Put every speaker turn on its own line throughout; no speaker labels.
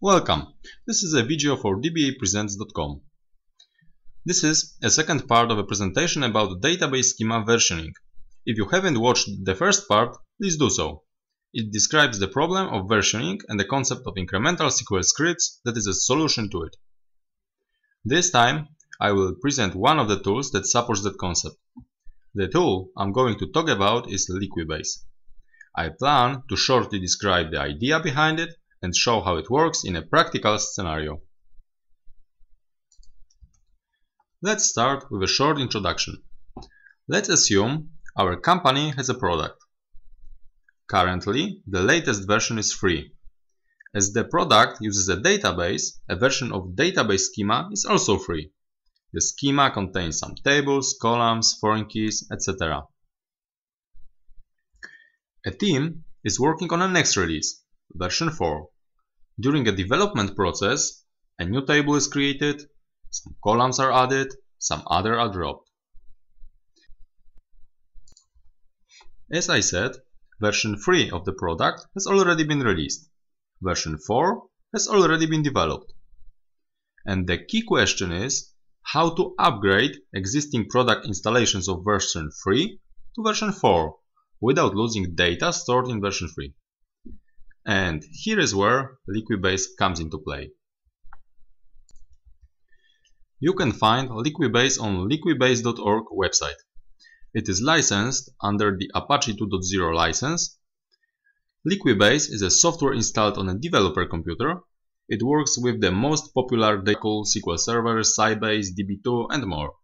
Welcome! This is a video for dbapresents.com. This is a second part of a presentation about database schema versioning. If you haven't watched the first part, please do so. It describes the problem of versioning and the concept of incremental SQL scripts that is a solution to it. This time, I will present one of the tools that supports that concept. The tool I'm going to talk about is Liquibase. I plan to shortly describe the idea behind it and show how it works in a practical scenario. Let's start with a short introduction. Let's assume our company has a product. Currently, the latest version is free. As the product uses a database, a version of database schema is also free. The schema contains some tables, columns, foreign keys, etc. A team is working on a next release, version 4. During a development process, a new table is created, some columns are added, some other are dropped. As I said, version 3 of the product has already been released. Version 4 has already been developed. And the key question is how to upgrade existing product installations of version 3 to version 4 without losing data stored in version 3. And here is where Liquibase comes into play. You can find Liquibase on liquibase.org website. It is licensed under the Apache 2.0 license. Liquibase is a software installed on a developer computer. It works with the most popular Decool SQL Server, Sybase, DB2 and more.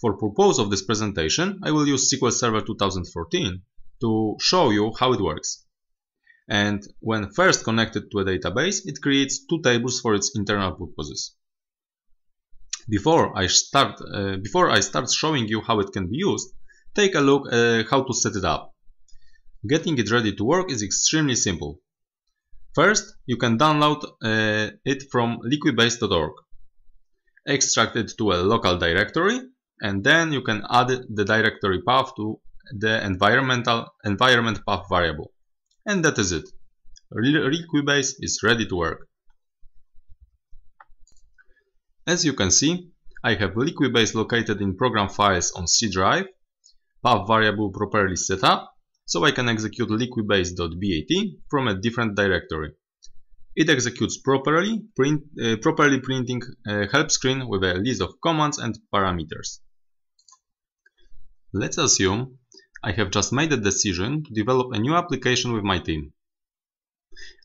For purpose of this presentation, I will use SQL Server 2014 to show you how it works and when first connected to a database, it creates two tables for its internal purposes. Before I start, uh, before I start showing you how it can be used, take a look at how to set it up. Getting it ready to work is extremely simple. First, you can download uh, it from liquibase.org. Extract it to a local directory and then you can add the directory path to the environmental environment path variable. And that is it. Liquibase is ready to work. As you can see, I have Liquibase located in program files on C drive, path variable properly set up, so I can execute liquibase.bat from a different directory. It executes properly, print, uh, properly printing a help screen with a list of commands and parameters. Let's assume I have just made a decision to develop a new application with my team.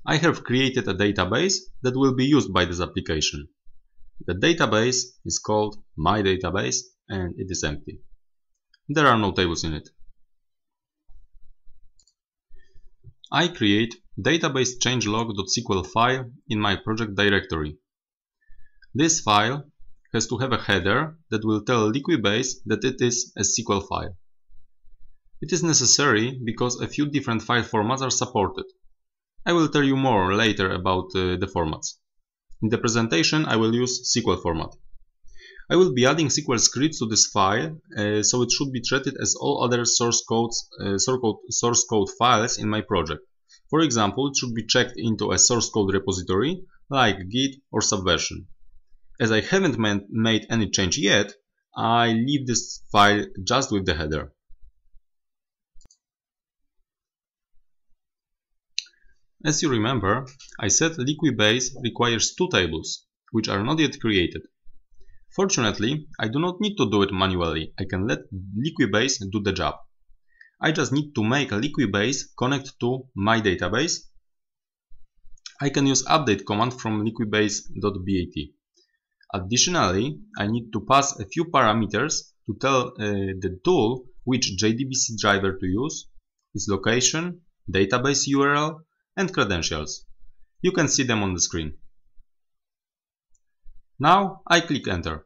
I have created a database that will be used by this application. The database is called my database and it is empty. There are no tables in it. I create database changelog.sql file in my project directory. This file has to have a header that will tell Liquibase that it is a SQL file. It is necessary because a few different file formats are supported. I will tell you more later about uh, the formats. In the presentation I will use SQL format. I will be adding SQL scripts to this file, uh, so it should be treated as all other source, codes, uh, source, code, source code files in my project. For example, it should be checked into a source code repository like Git or Subversion. As I haven't made any change yet, I leave this file just with the header. As you remember, I said Liquibase requires two tables, which are not yet created. Fortunately, I do not need to do it manually, I can let Liquibase do the job. I just need to make Liquibase connect to my database. I can use update command from liquibase.bat. Additionally, I need to pass a few parameters to tell uh, the tool which JDBC driver to use, its location, database URL, and credentials. You can see them on the screen. Now I click enter.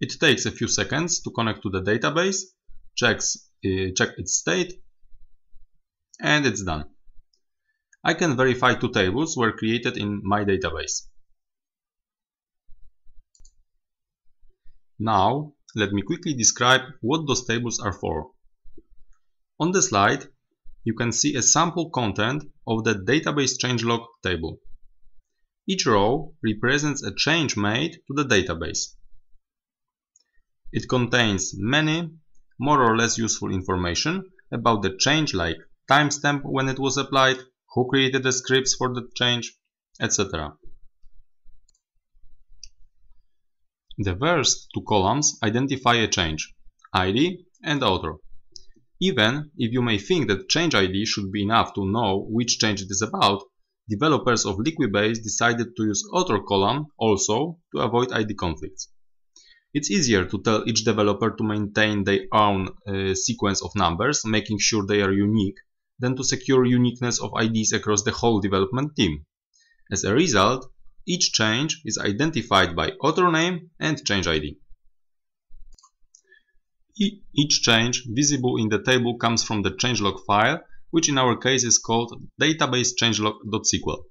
It takes a few seconds to connect to the database, checks, uh, check its state, and it's done. I can verify two tables were created in my database. Now let me quickly describe what those tables are for. On the slide, you can see a sample content of the database changelog table. Each row represents a change made to the database. It contains many, more or less useful information about the change like timestamp when it was applied, who created the scripts for the change, etc. The first two columns identify a change, ID and author. Even if you may think that change ID should be enough to know which change it is about, developers of Liquibase decided to use author column also to avoid ID conflicts. It's easier to tell each developer to maintain their own uh, sequence of numbers, making sure they are unique, than to secure uniqueness of IDs across the whole development team. As a result, each change is identified by author name and change ID. Each change visible in the table comes from the changelog file, which in our case is called database changelog.sql.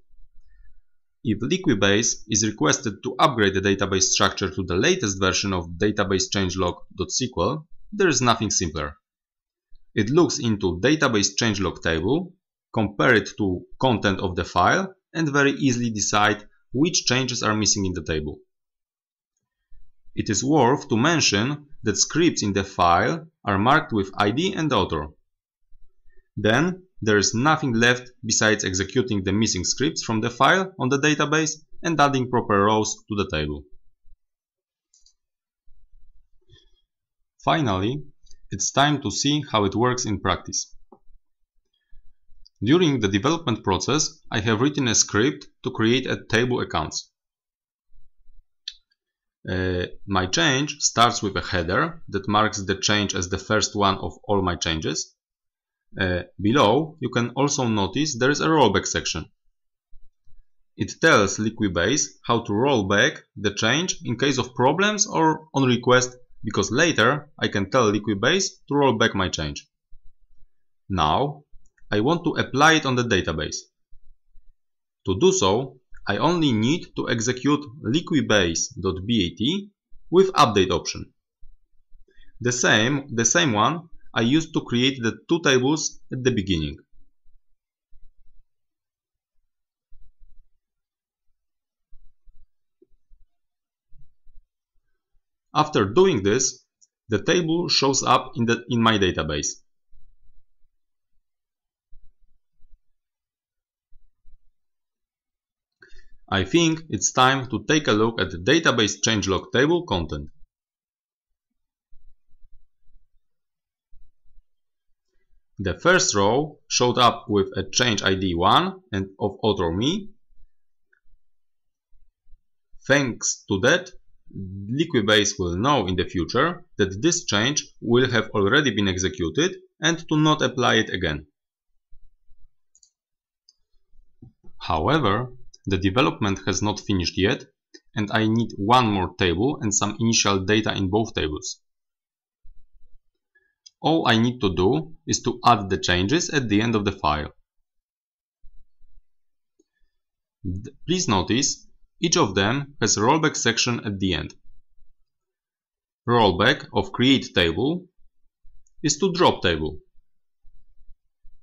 If Liquibase is requested to upgrade the database structure to the latest version of database changelog.sql, there is nothing simpler. It looks into database changelog table, compare it to content of the file, and very easily decide which changes are missing in the table. It is worth to mention that scripts in the file are marked with ID and author. Then there is nothing left besides executing the missing scripts from the file on the database and adding proper rows to the table. Finally, it's time to see how it works in practice. During the development process, I have written a script to create a table accounts. Uh, my change starts with a header that marks the change as the first one of all my changes uh, below, you can also notice there is a rollback section. It tells Liquibase how to roll back the change in case of problems or on request because later I can tell Liquibase to roll back my change. Now I want to apply it on the database. To do so, I only need to execute liquibase.bat with update option. The same, the same one I used to create the two tables at the beginning. After doing this, the table shows up in, the, in my database. I think it's time to take a look at the database changelog table content. The first row showed up with a change ID 1 and of author me. Thanks to that, Liquibase will know in the future that this change will have already been executed and to not apply it again. However, the development has not finished yet and I need one more table and some initial data in both tables. All I need to do is to add the changes at the end of the file. Please notice, each of them has a rollback section at the end. Rollback of create table is to drop table.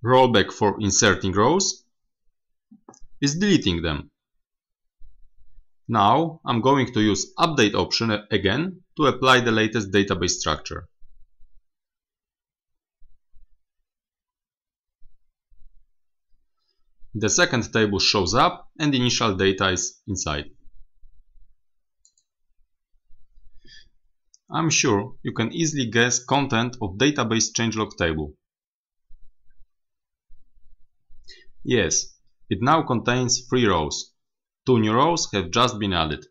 Rollback for inserting rows is deleting them. Now I'm going to use update option again to apply the latest database structure. The second table shows up and initial data is inside. I'm sure you can easily guess content of database changelog table. Yes, it now contains three rows. Two new rows have just been added.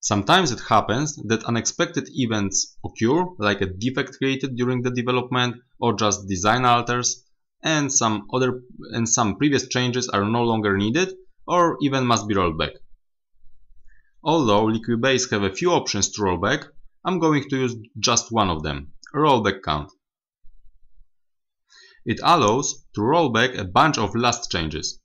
Sometimes it happens that unexpected events occur, like a defect created during the development or just design alters and some other and some previous changes are no longer needed or even must be rolled back. Although Liquibase have a few options to roll back, I'm going to use just one of them, rollback count. It allows to roll back a bunch of last changes.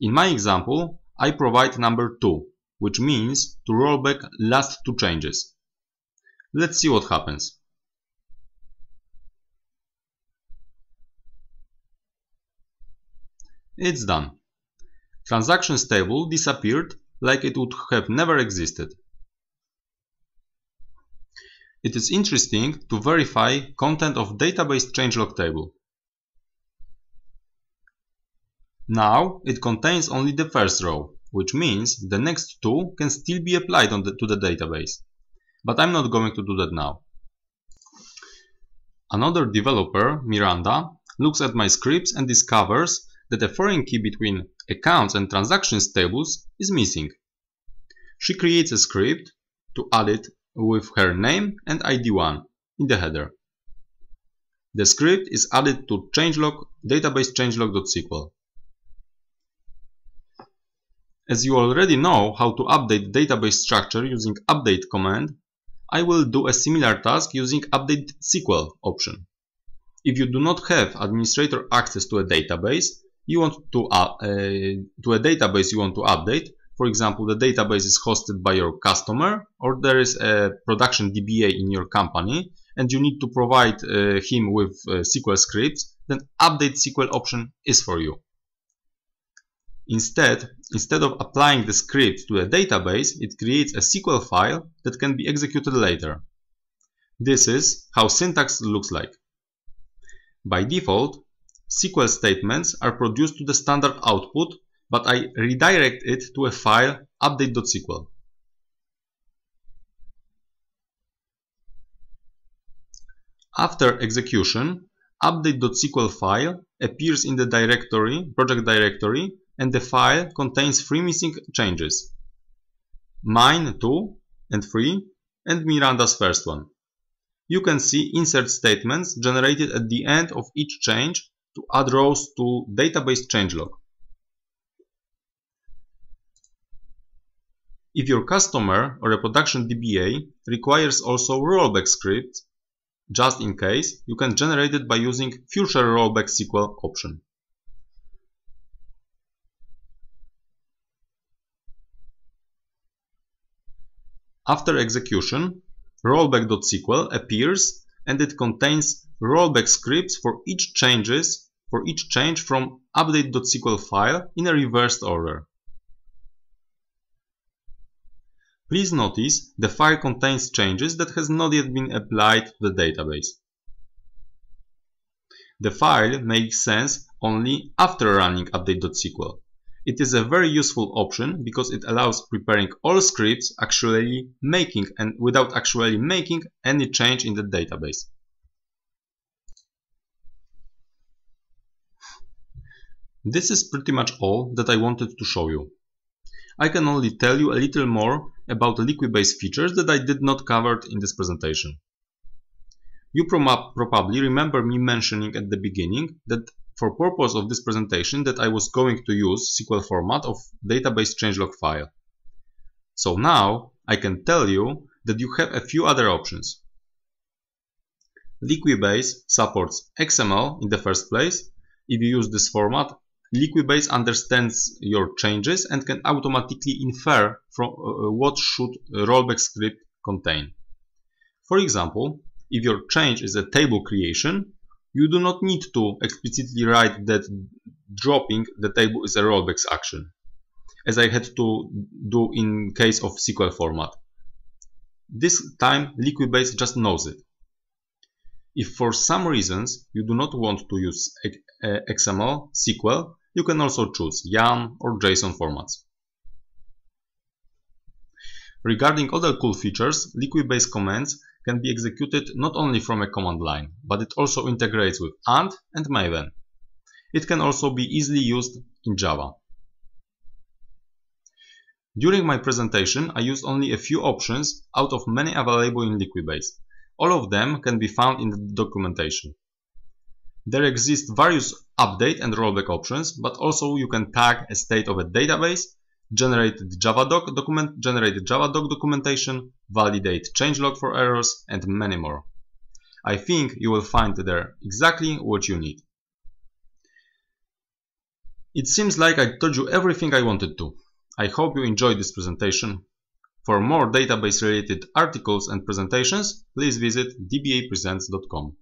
In my example, I provide number 2, which means to roll back last two changes. Let's see what happens. It's done. Transactions table disappeared like it would have never existed. It is interesting to verify content of database changelog table. Now it contains only the first row, which means the next two can still be applied the, to the database. But I'm not going to do that now. Another developer, Miranda, looks at my scripts and discovers that a foreign key between accounts and transactions tables is missing. She creates a script to add it with her name and ID1 in the header. The script is added to changelog database changelog.sql. As you already know how to update database structure using update command, I will do a similar task using update SQL option. If you do not have administrator access to a database, you want to, uh, uh, to a database you want to update, for example, the database is hosted by your customer or there is a production DBA in your company and you need to provide uh, him with uh, SQL scripts, then update SQL option is for you. Instead, instead of applying the script to a database, it creates a SQL file that can be executed later. This is how syntax looks like. By default, SQL statements are produced to the standard output, but I redirect it to a file update.sql. After execution, update.sql file appears in the directory, project directory and the file contains three missing changes. Mine 2 and 3 and Miranda's first one. You can see insert statements generated at the end of each change to add rows to database changelog. If your customer or a production DBA requires also rollback script, just in case, you can generate it by using future rollback SQL option. After execution, rollback.sql appears and it contains rollback scripts for each changes for each change from update.sql file in a reversed order. Please notice the file contains changes that has not yet been applied to the database. The file makes sense only after running update.sql. It is a very useful option because it allows preparing all scripts actually making and without actually making any change in the database. This is pretty much all that I wanted to show you. I can only tell you a little more about the Liquibase features that I did not cover in this presentation. You probably remember me mentioning at the beginning that for purpose of this presentation that I was going to use SQL format of database changelog file. So now I can tell you that you have a few other options. Liquibase supports XML in the first place. If you use this format, Liquibase understands your changes and can automatically infer from uh, what should rollback script contain. For example, if your change is a table creation, you do not need to explicitly write that dropping the table is a rollback action, as I had to do in case of SQL format. This time Liquibase just knows it. If for some reasons you do not want to use XML, uh, SQL, you can also choose YAML or JSON formats. Regarding other cool features, Liquibase commands can be executed not only from a command line, but it also integrates with Ant and Maven. It can also be easily used in Java. During my presentation, I used only a few options out of many available in Liquibase. All of them can be found in the documentation. There exist various update and rollback options, but also you can tag a state of a database generated Javadoc document, generated Javadoc documentation, validate changelog for errors, and many more. I think you will find there exactly what you need. It seems like I told you everything I wanted to. I hope you enjoyed this presentation. For more database related articles and presentations, please visit dbapresents.com.